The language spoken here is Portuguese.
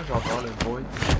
jogar o Levoi.